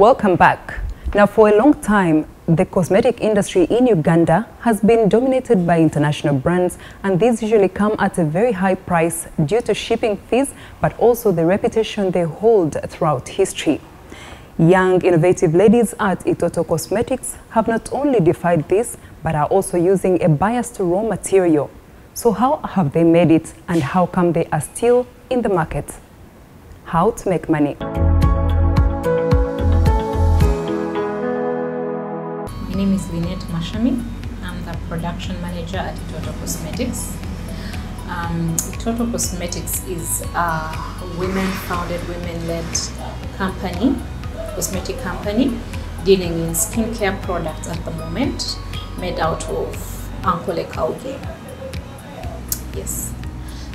Welcome back. Now, for a long time, the cosmetic industry in Uganda has been dominated by international brands, and these usually come at a very high price due to shipping fees, but also the reputation they hold throughout history. Young, innovative ladies at Itoto Cosmetics have not only defied this, but are also using a bias to raw material. So how have they made it, and how come they are still in the market? How to make money. My name is Lynette Mashami. I'm the production manager at Itoto Cosmetics. Um, Itoto Cosmetics is a women-founded, women-led company, cosmetic company, dealing in skincare products at the moment, made out of Ankole cow ghee. Yes.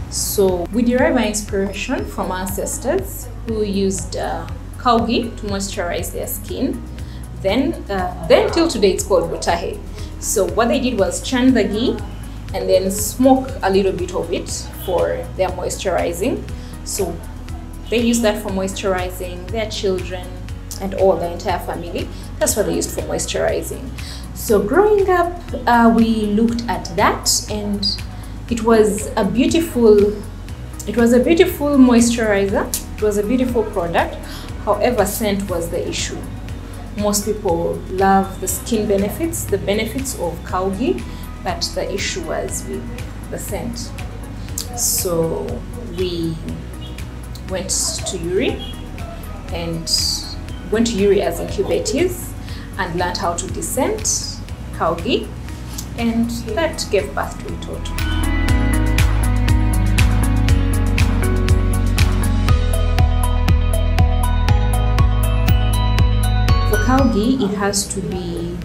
So we derive our inspiration from our ancestors who used uh, cow ghee to moisturize their skin then, uh, then till today, it's called butahe. So what they did was churn the ghee and then smoke a little bit of it for their moisturizing. So they use that for moisturizing their children and all the entire family. That's what they used for moisturizing. So growing up, uh, we looked at that and it was a beautiful, it was a beautiful moisturizer. It was a beautiful product. However, scent was the issue most people love the skin benefits, the benefits of cow ghee, but the issue was with the scent. So we went to UIRI and went to UIRI as incubators and learned how to descent cow ghee, and that gave birth to Itoto. Ghee, it has to be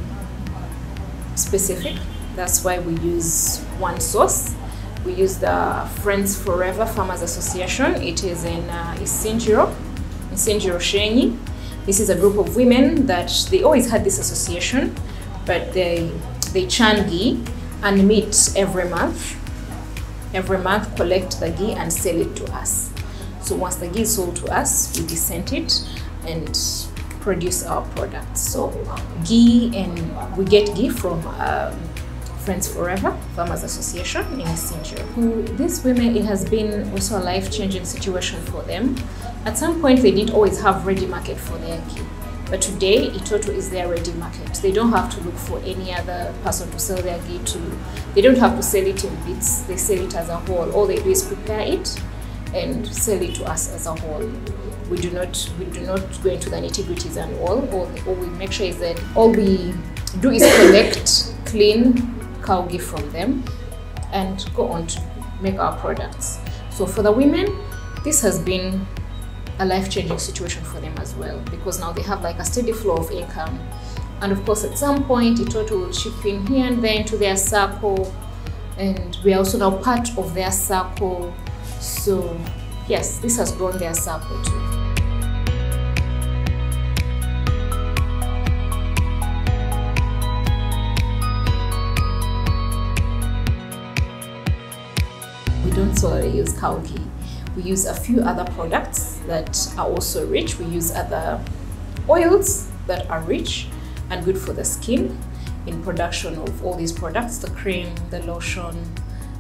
specific. That's why we use one source. We use the Friends Forever Farmers Association. It is in uh, Isingiro, Isingiro Shenyi. This is a group of women that they always had this association, but they they churn ghee and meet every month. Every month, collect the ghee and sell it to us. So once the ghee is sold to us, we descent it and produce our products. So ghee and we get ghee from um, Friends Forever Farmers Association in Isingiro. These women, it has been also a life-changing situation for them. At some point, they didn't always have ready market for their ghee. But today, Itoto is their ready market. They don't have to look for any other person to sell their ghee to. They don't have to sell it in bits. They sell it as a whole. All they do is prepare it and sell it to us as a whole we do not we do not go into the nitty gritties and all. All, all we make sure is that all we do is collect clean cow ghee from them and go on to make our products. So for the women, this has been a life-changing situation for them as well because now they have like a steady flow of income. And of course, at some point, Itoto will chip in here and there into their circle. And we are also now part of their circle. So yes, this has grown their circle too. Don't solely use cow ghee. We use a few other products that are also rich. We use other oils that are rich and good for the skin in production of all these products, the cream, the lotion,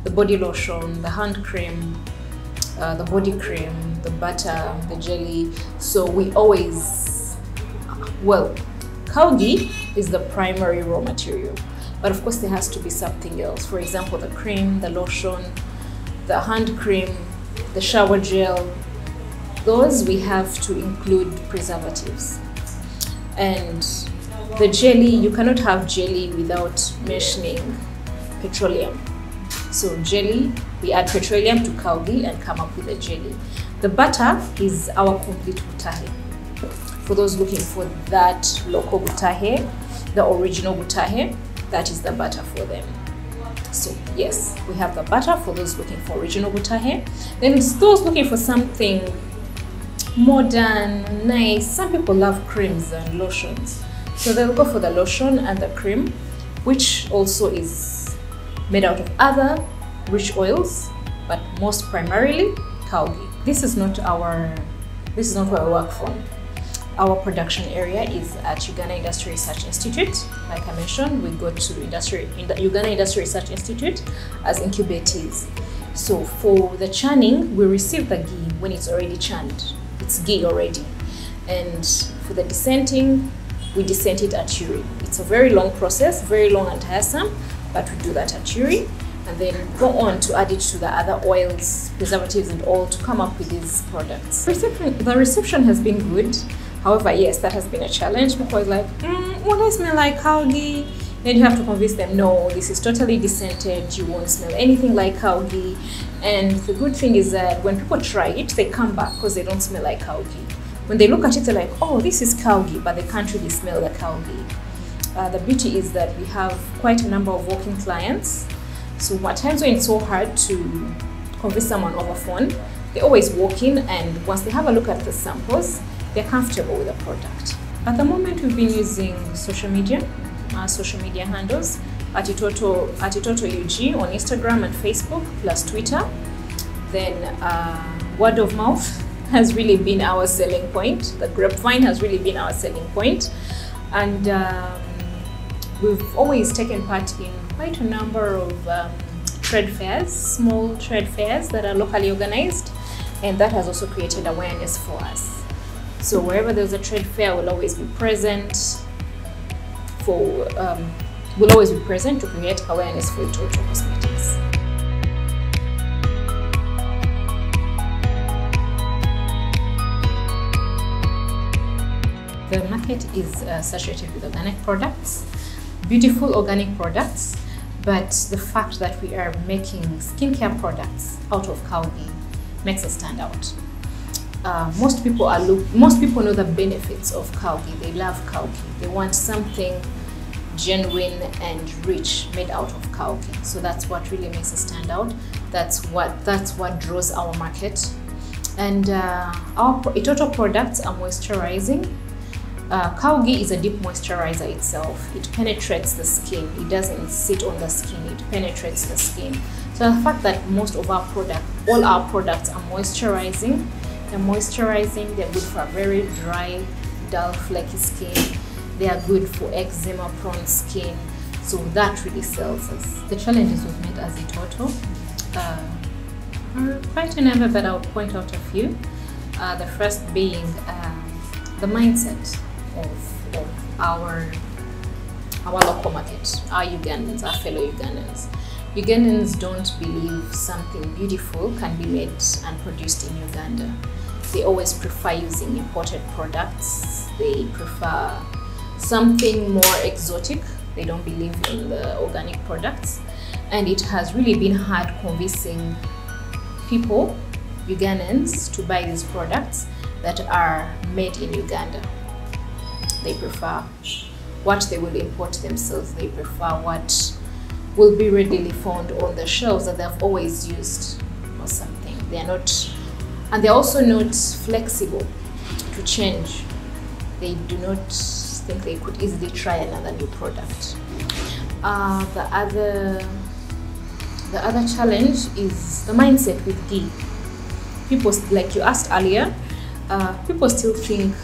the body lotion, the hand cream, uh, the body cream, the butter, the jelly. So we always, well, cow ghee is the primary raw material. But of course there has to be something else. For example, the cream, the lotion, the hand cream, the shower gel, those we have to include preservatives. And the jelly, you cannot have jelly without mentioning petroleum. So jelly, we add petroleum to cow ghee and come up with a jelly. The butter is our complete butahe. For those looking for that local butahe, the original butahe, that is the butter for them. So yes, we have the butter for those looking for original butahe. Then those looking for something modern, nice. Some people love creams and lotions. So they'll go for the lotion and the cream, which also is made out of other rich oils, but most primarily cow ghee. This is not our, this is not where we work from. Our production area is at Uganda Industry Research Institute. Like I mentioned, we go to industry, Uganda Industry Research Institute as incubators. So for the churning, we receive the ghee when it's already churned. It's ghee already. And for the desenting, we descent it at UIRI. It's a very long process, very long and tiresome, but we do that at UIRI and then go on to add it to the other oils, preservatives and all to come up with these products. The reception has been good. However, yes, that has been a challenge because like, mm, what I smell like ghee? Then you have to convince them, no, this is totally descented. You won't smell anything like ghee. And the good thing is that when people try it, they come back because they don't smell like ghee. When they look at it, they're like, oh, this is ghee, but they can't really smell the ghee. Uh, the beauty is that we have quite a number of walking clients. So at times when it's so hard to convince someone over phone, they always walk in and once they have a look at the samples, they're comfortable with the product. At the moment, we've been using social media, our social media handles, at Itoto, at Itoto UG on Instagram and Facebook, plus Twitter. Then uh, word of mouth has really been our selling point. The grapevine has really been our selling point. And um, we've always taken part in quite a number of um, trade fairs, small trade fairs that are locally organized. And that has also created awareness for us. So wherever there's a trade fair, we'll always be present for, um, we'll always be present to create awareness for Itoto Cosmetics. The market is uh, saturated with organic products, beautiful organic products, but the fact that we are making skincare products out of cow makes us stand out. Uh, most people are look, most people know the benefits of ghee. They love ghee. They want something genuine and rich made out of ghee. So that's what really makes us stand out. That's what that's what draws our market. And uh, our Itoto products are moisturizing. Uh, ghee is a deep moisturizer itself. It penetrates the skin. It doesn't sit on the skin. It penetrates the skin. So the fact that most of our product, all our products are moisturizing, they're moisturizing, they're good for a very dry, dull, flaky skin. They are good for eczema prone skin. So that really sells us. The challenges we've met as Itoto uh, are quite a number, but I'll point out a few. Uh, the first being uh, the mindset of, of our our local market, our Ugandans, our fellow Ugandans. Ugandans don't believe something beautiful can be made and produced in Uganda. They always prefer using imported products. They prefer something more exotic. They don't believe in the organic products. And it has really been hard convincing people, Ugandans, to buy these products that are made in Uganda. They prefer what they will import themselves. They prefer what will be readily found on the shelves that they've always used or something. They are not, and they're also not flexible to change. They do not think they could easily try another new product. Uh, the other, the other challenge is the mindset with ghee. People, like you asked earlier, uh, people still think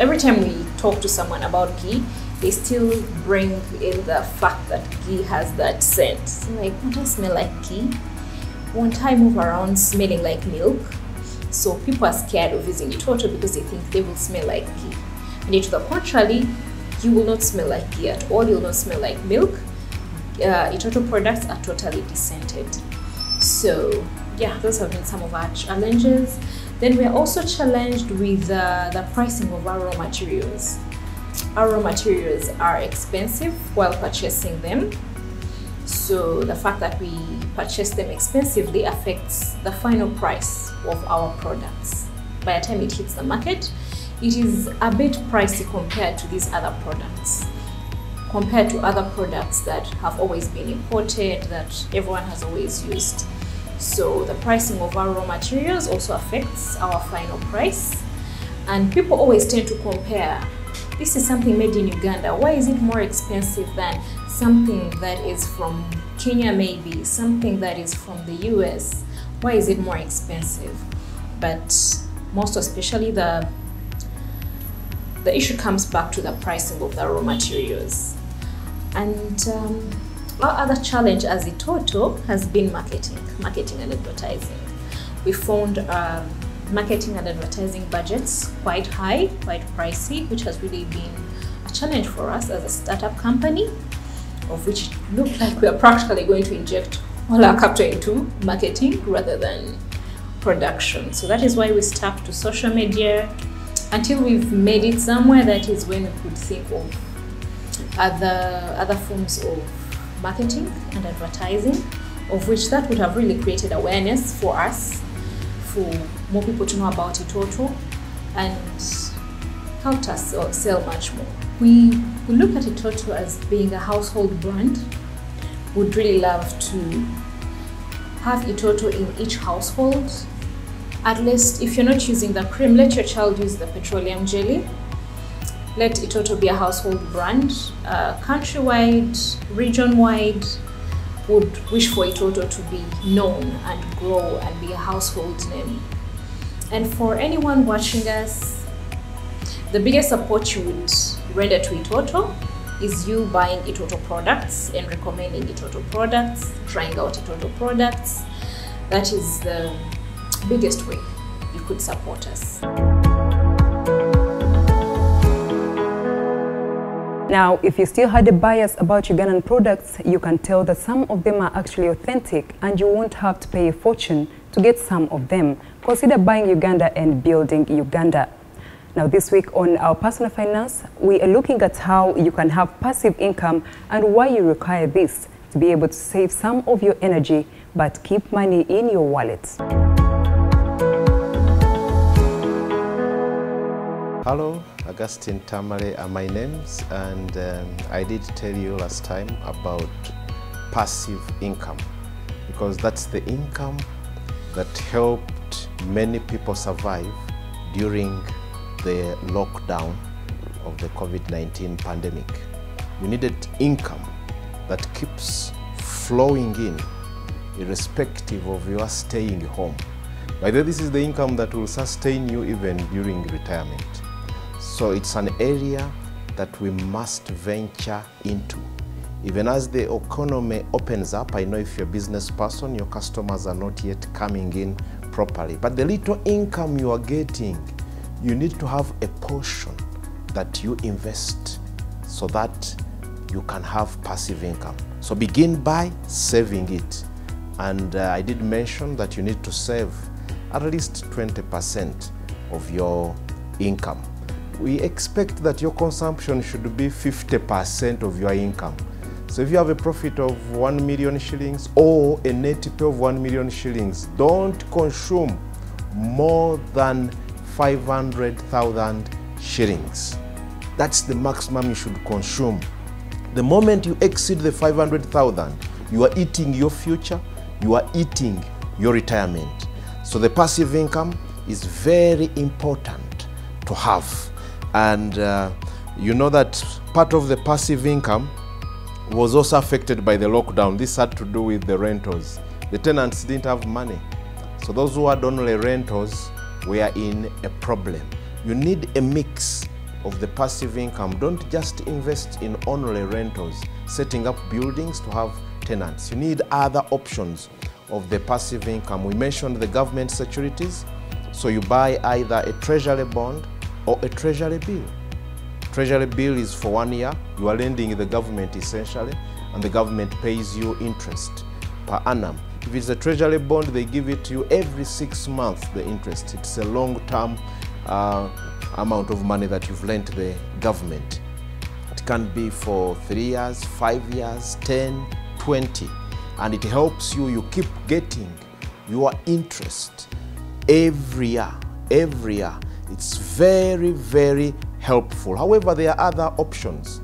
every time we talk to someone about ghee, they still bring in the fact that ghee has that scent. So like, won't I smell like ghee? Won't I move around smelling like milk? So people are scared of using Itoto because they think they will smell like ghee. And yet to the contrary, you will not smell like ghee at all. You will not smell like milk. Uh, Itoto products are totally descented. So yeah, those have been some of our challenges. Then we are also challenged with uh, the pricing of our raw materials. Our raw materials are expensive while purchasing them. So the fact that we purchase them expensively affects the final price of our products. By the time it hits the market, it is a bit pricey compared to these other products. Compared to other products that have always been imported, that everyone has always used. So the pricing of our raw materials also affects our final price. And people always tend to compare. This is something made in Uganda. Why is it more expensive than something that is from Kenya maybe, something that is from the US? Why is it more expensive? But most especially the the issue comes back to the pricing of the raw materials. And um, our other challenge as Itoto has been marketing, marketing and advertising. We found um, marketing and advertising budgets quite high, quite pricey, which has really been a challenge for us as a startup company, of which it looked like we are practically going to inject all our capital into marketing rather than production. So that is why we stuck to social media until we've made it somewhere. That is when we could think of other other forms of marketing and advertising, of which that would have really created awareness for us, for more people to know about Itoto, and helped us sell, sell much more. We, we look at Itoto as being a household brand. Would really love to have Itoto in each household. At least if you're not using the cream, let your child use the petroleum jelly. Let Itoto be a household brand. Uh, countrywide, region-wide, would wish for Itoto to be known and grow and be a household name. And for anyone watching us, the biggest support you would render to Itoto is you buying Itoto products and recommending Itoto products, trying out Itoto products. That is the biggest way you could support us. Now, if you still had a bias about Ugandan products, you can tell that some of them are actually authentic and you won't have to pay a fortune to get some of them. Consider buying Uganda and building Uganda. Now, this week on our personal finance, we are looking at how you can have passive income and why you require this to be able to save some of your energy but keep money in your wallet. Hello, Augustine Tamale are my names, and um, I did tell you last time about passive income because that's the income that helped many people survive during the lockdown of the COVID 19 pandemic. You needed income that keeps flowing in, irrespective of your staying home. By the way, this is the income that will sustain you even during retirement. So it's an area that we must venture into. Even as the economy opens up, I know if you're a business person, your customers are not yet coming in properly. But the little income you are getting, you need to have a portion that you invest so that you can have passive income. So begin by saving it. And uh, I did mention that you need to save at least 20% of your income we expect that your consumption should be 50% of your income. So if you have a profit of 1 million shillings or a net pay of 1 million shillings, don't consume more than 500,000 shillings. That's the maximum you should consume. The moment you exceed the 500,000, you are eating your future, you are eating your retirement. So the passive income is very important to have and uh, you know that part of the passive income was also affected by the lockdown. This had to do with the rentals. The tenants didn't have money. So those who had only rentals were in a problem. You need a mix of the passive income. Don't just invest in only rentals, setting up buildings to have tenants. You need other options of the passive income. We mentioned the government securities. So you buy either a treasury bond or a treasury bill. Treasury bill is for one year. You are lending the government essentially, and the government pays you interest per annum. If it's a treasury bond, they give it to you every six months, the interest. It's a long-term uh, amount of money that you've lent the government. It can be for three years, five years, 10, 20. And it helps you, you keep getting your interest every year, every year. It's very, very helpful. However, there are other options.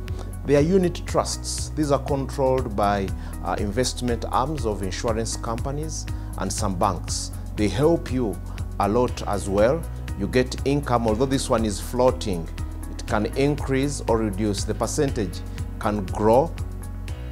There are unit trusts. These are controlled by uh, investment arms of insurance companies and some banks. They help you a lot as well. You get income, although this one is floating, it can increase or reduce. The percentage can grow,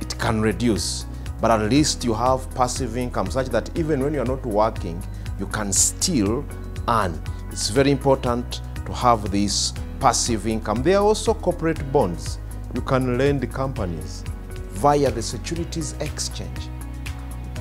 it can reduce. But at least you have passive income such that even when you're not working, you can still earn. It's very important to have this passive income. There are also corporate bonds. You can lend companies via the Securities Exchange.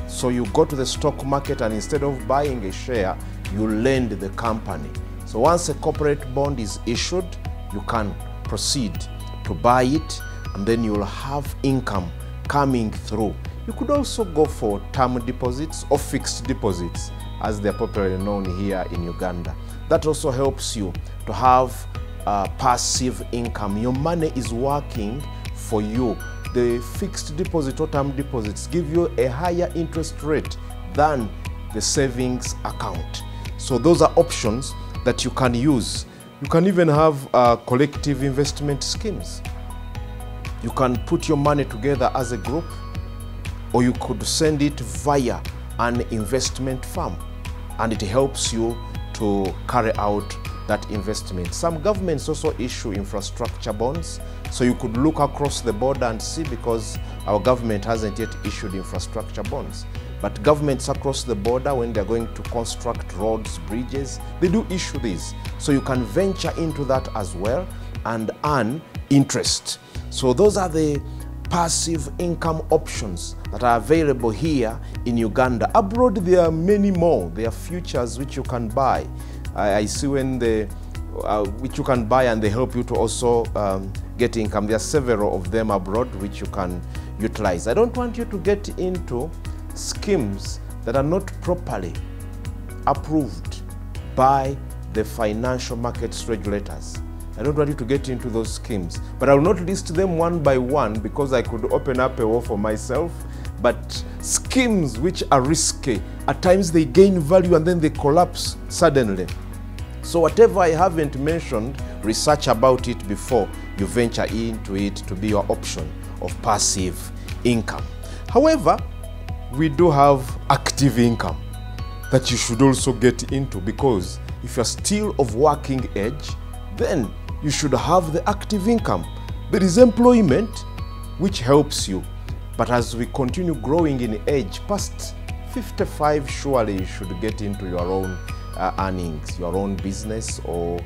So you go to the stock market and instead of buying a share, you lend the company. So once a corporate bond is issued, you can proceed to buy it and then you'll have income coming through. You could also go for term deposits or fixed deposits as they're popularly known here in Uganda. That also helps you to have uh, passive income. Your money is working for you. The fixed deposit or term deposits give you a higher interest rate than the savings account. So those are options that you can use. You can even have uh, collective investment schemes. You can put your money together as a group or you could send it via an investment firm and it helps you to carry out that investment. Some governments also issue infrastructure bonds, so you could look across the border and see because our government hasn't yet issued infrastructure bonds. But governments across the border, when they're going to construct roads, bridges, they do issue these. So you can venture into that as well and earn interest. So those are the passive income options that are available here in Uganda. Abroad, there are many more. There are futures which you can buy. I, I see when the uh, which you can buy and they help you to also um, get income. There are several of them abroad which you can utilize. I don't want you to get into schemes that are not properly approved by the financial markets regulators. I don't want you to get into those schemes, but I will not list them one by one because I could open up a war for myself. But schemes which are risky, at times they gain value and then they collapse suddenly. So whatever I haven't mentioned, research about it before you venture into it to be your option of passive income. However, we do have active income that you should also get into because if you're still of working age, then you should have the active income. There is employment which helps you. But as we continue growing in age, past 55, surely you should get into your own uh, earnings, your own business or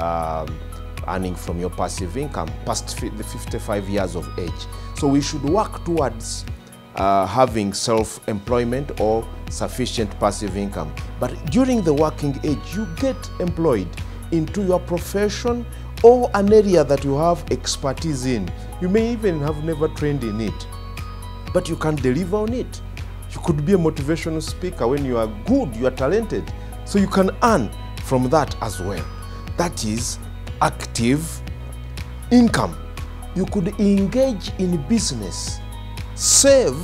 um, earning from your passive income past the 55 years of age. So we should work towards uh, having self-employment or sufficient passive income. But during the working age, you get employed into your profession or an area that you have expertise in. You may even have never trained in it, but you can deliver on it. You could be a motivational speaker when you are good, you are talented, so you can earn from that as well. That is active income. You could engage in business, save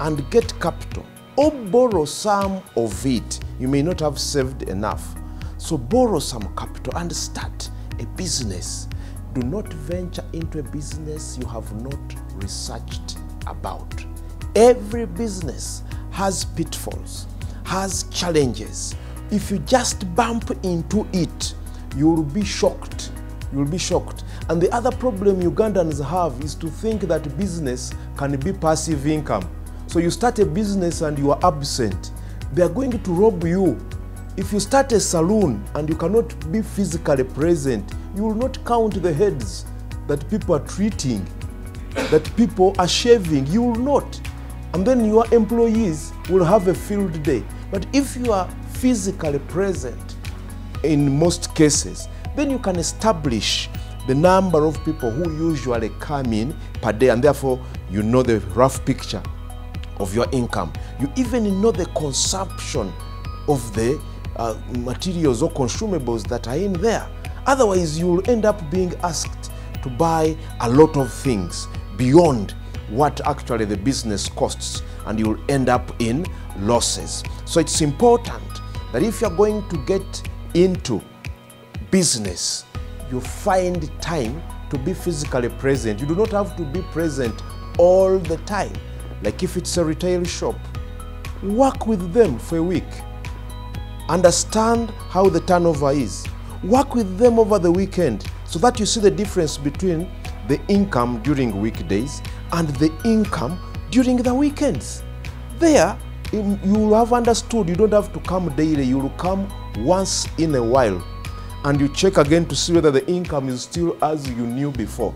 and get capital, or borrow some of it. You may not have saved enough. So borrow some capital and start a business. Do not venture into a business you have not researched about. Every business has pitfalls, has challenges. If you just bump into it, you will be shocked. You will be shocked. And the other problem Ugandans have is to think that business can be passive income. So you start a business and you are absent. They are going to rob you. If you start a saloon and you cannot be physically present, you will not count the heads that people are treating, that people are shaving. You will not. And then your employees will have a field day. But if you are physically present in most cases, then you can establish the number of people who usually come in per day, and therefore you know the rough picture of your income. You even know the consumption of the uh, materials or consumables that are in there. Otherwise, you will end up being asked to buy a lot of things beyond what actually the business costs, and you will end up in losses. So it's important that if you're going to get into business, you find time to be physically present. You do not have to be present all the time. Like if it's a retail shop, work with them for a week. Understand how the turnover is. Work with them over the weekend so that you see the difference between the income during weekdays and the income during the weekends. There, you have understood you don't have to come daily, you will come once in a while. and you check again to see whether the income is still as you knew before.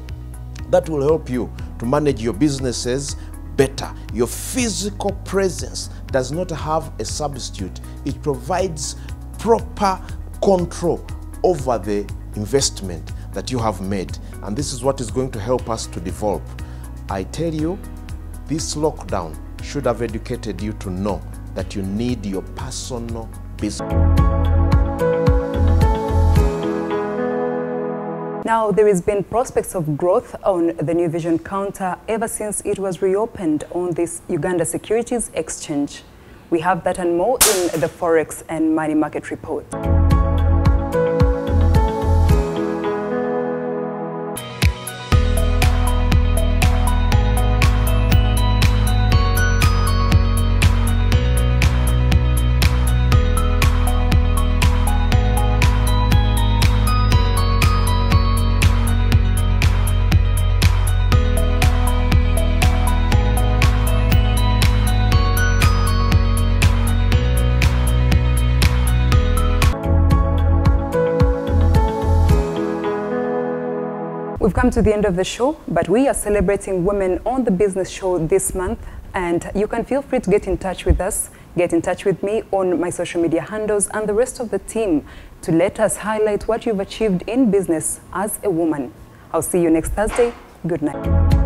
That will help you to manage your businesses better. Your physical presence does not have a substitute, it provides proper control over the investment that you have made. And this is what is going to help us to develop. I tell you, this lockdown should have educated you to know that you need your personal business. Now, there has been prospects of growth on the New Vision counter ever since it was reopened on this Uganda Securities Exchange. We have that and more in the Forex and Money Market Report. We've come to the end of the show, but we are celebrating Women on the Business Show this month. And you can feel free to get in touch with us, get in touch with me on my social media handles and the rest of the team to let us highlight what you've achieved in business as a woman. I'll see you next Thursday. Good night.